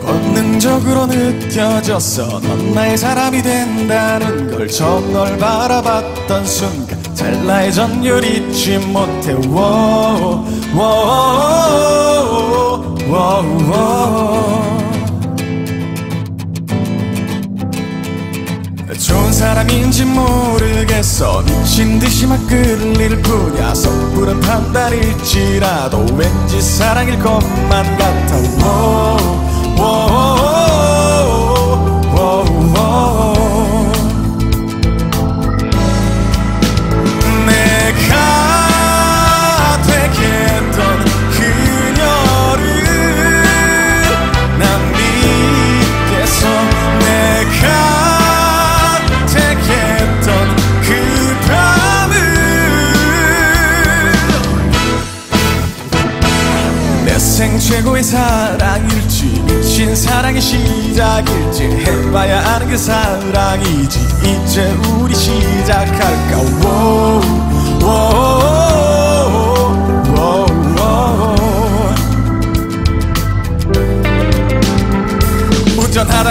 본능적으로 느껴졌어. 넌 나의 사람이 된다는 걸 처음 널 바라봤던 순간 찰나의 전율 잊지 못해. 워우 좋은 사람인지 모르겠어. 미친 듯이 막 끌릴 뿐이야 섣부른 판단일지라도 왠지 사랑일 것만 같아. 워우 내생 최고의 사랑일지 미친 사랑의 시작일지 해봐야 아는 그 사랑이지. 이제 우리 시작할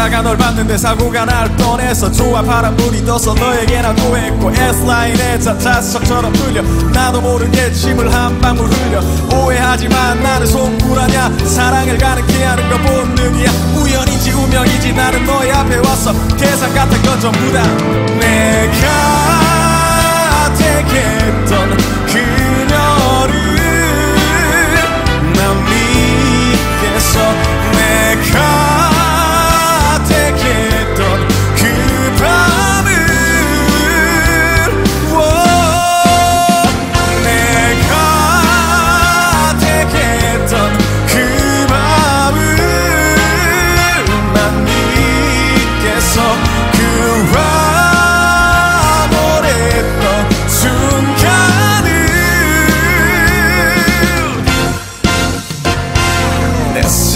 운전하다가 널 봤는데 사고가 날 뻔해서 좋아 바람불이 떠서 너에게나 고했고 S라인에 차 차석처럼 풀려. 나도 모르게 침을 한 방울 흘려. 오해하지만 나는 송구라냐? 사랑을 가능케 하는 건 본능이야. 우연인지 운명인지 나는 너의 앞에 왔어 계산 같은 건 전부 다 내가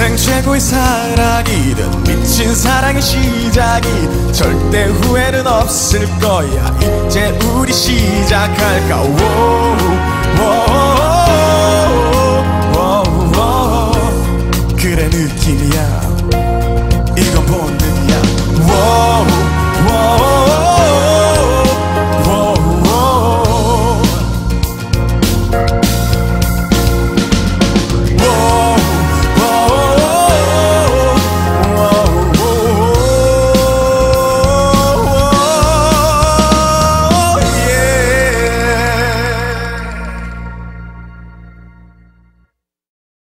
내생 최고의 사랑이든 미친 사랑의 시작이 절대 후회는 없을 거야. 이제 우리 시작할까? 워우, 워